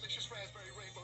delicious raspberry rainbow.